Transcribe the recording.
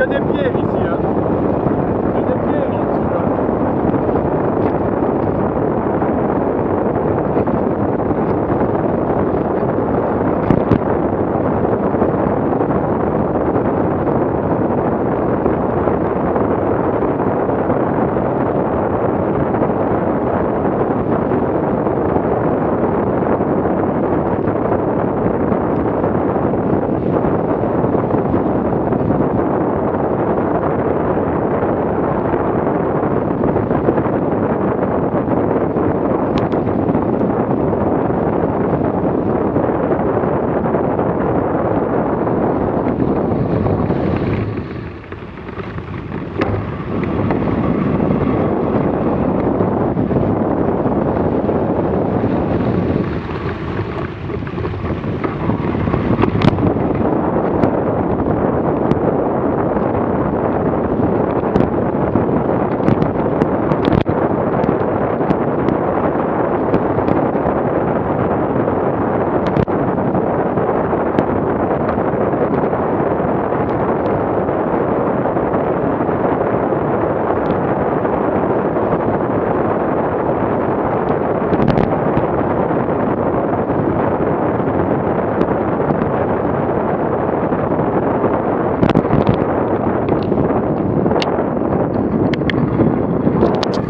que des